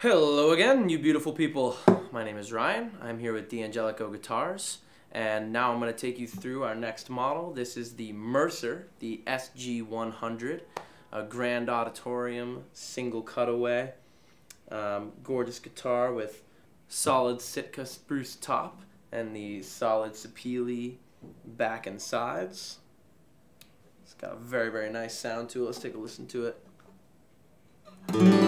Hello again, you beautiful people. My name is Ryan. I'm here with D'Angelico Guitars, and now I'm going to take you through our next model. This is the Mercer, the SG100, a grand auditorium single cutaway. Um, gorgeous guitar with solid Sitka spruce top and the solid Sapele back and sides. It's got a very, very nice sound to it. Let's take a listen to it.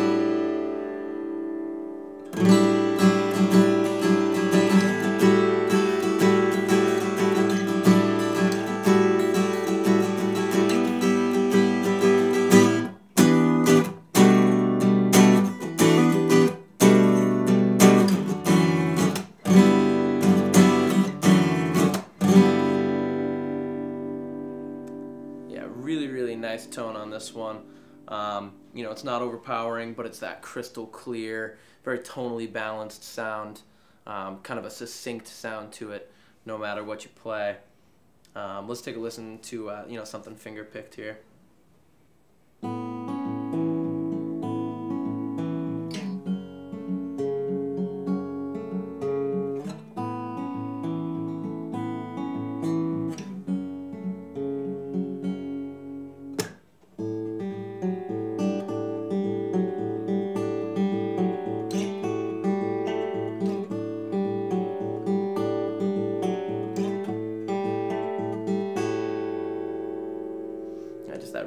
Really, really nice tone on this one. Um, you know, it's not overpowering, but it's that crystal clear, very tonally balanced sound, um, kind of a succinct sound to it, no matter what you play. Um, let's take a listen to uh, you know something finger picked here.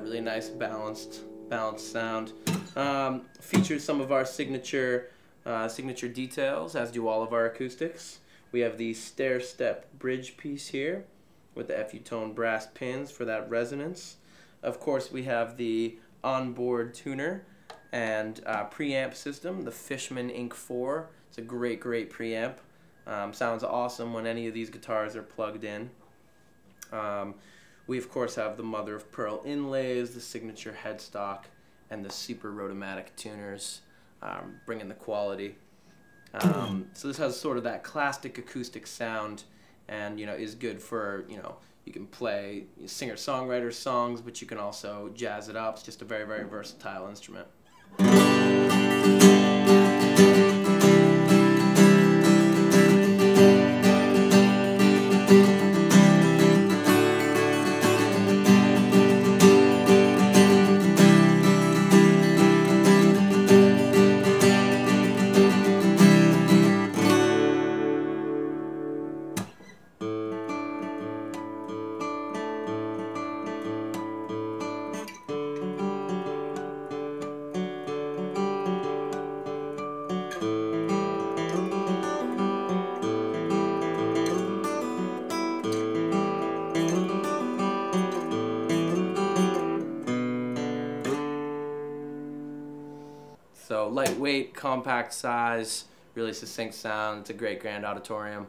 Really nice balanced balanced sound. Um, features some of our signature uh, signature details, as do all of our acoustics. We have the stair step bridge piece here with the FU tone brass pins for that resonance. Of course, we have the onboard tuner and uh, preamp system, the Fishman INK4. It's a great, great preamp. Um, sounds awesome when any of these guitars are plugged in. Um, we of course have the mother of pearl inlays, the signature headstock, and the super rotomatic tuners, um, bringing the quality. Um, so this has sort of that classic acoustic sound, and you know is good for you know you can play singer-songwriter songs, but you can also jazz it up. It's just a very very versatile instrument. Lightweight, compact size, really succinct sound. It's a great grand auditorium.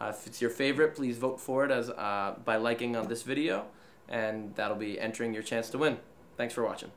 Uh, if it's your favorite, please vote for it as uh, by liking on this video, and that'll be entering your chance to win. Thanks for watching.